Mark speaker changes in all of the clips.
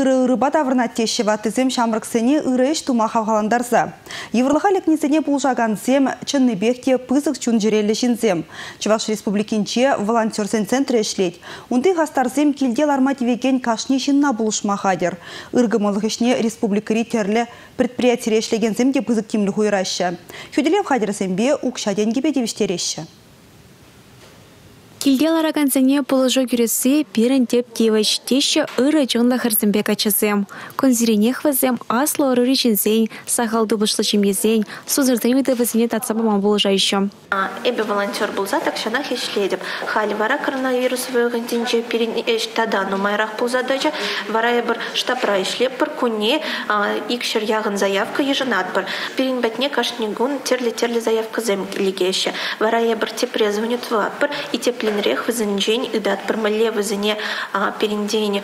Speaker 1: ыры-ыры бадавырна тешева тізем шамрыксене ыры еш тума хавғаландарза. Еврлыға бұлжағансем чынны бекте пызық чун жүрелі жінзем. Чываш республикинче волонтерсен центр ешлет. Унды ғастарзем келдел армативеген кашне жинна бұлышма хадер. Иргымылық ішне республикари терлі предприятие ешлеген де пызық кемлі хуйраща. Хюделев хадерсембе девіштереші.
Speaker 2: Килдел арагансене положу күресі пирен теп тевіш теші ыры жонла хырзымбек ачызым. Конзирене хвазым асло ыры жинзень, сахалды бұшлы жемезень, сузырдың виды візіне татсабама болжа еще.
Speaker 3: Эбе волонтер болса, так шана хешледіп. Хали вара коронавирус вғындинже пирен эш тадану майрақ болса дажа, вара ебір штапра ишлеп бір күнне икшір яғын заявка ежінат бір. Пирен бәтне кашнигун терлі-терлі заявка зем легеші. Вара ебір тепре звонит бір и тепле пиренрех візінжен бір міле візіне перендейіне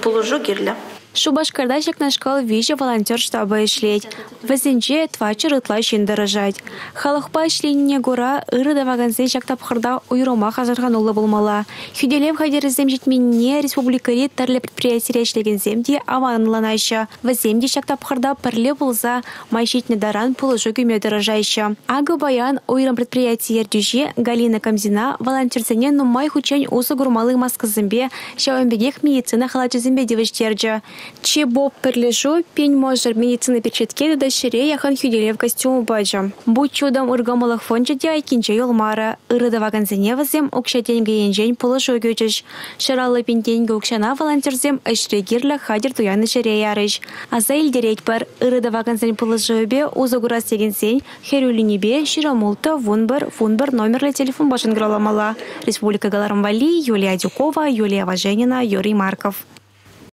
Speaker 3: положу герля.
Speaker 2: Шубашкарда школ виже волонтер штаба ишлеть. Везенче твачыр ытла дырыжать. Халықпа ішленіне гора ыры давагансе жактапқырда уйрома хазырған олы болмала. Хүделем хадерізем жетменне республикари тәрлі предприятие ішлеген де аванланайшы. Веземде жактапқырда пірлі болса майшетне даран пулыжы дырыжайшы. Ағы баян уйрым предприятиер дюже Галина Камзина волонтерсене нумай хучань осы гурмалы маскызымбе шауэмбегек медицина халачызымбе девіштерджі. Чи боб перлежу пень можер медицина перчатке да шире яхан хюделев костюм баджа. Бу чудом ургамалах фонча дя кинче юлмара. Ырыда ваганзене вазем укша тенге енжен положу гөчеш. Шаралы пен тенге укшана волонтерзем эшрегирлі хадер туяны шире ярыш. Аза илдерек бар ырыда ваганзен положу бе узагурас деген сен херюлинебе ширамулта вунбар вунбар номерлі телефон башын граламала. Республика Галарамвали, Юлия Дюкова, Юлия Важенина, Юрий Марков.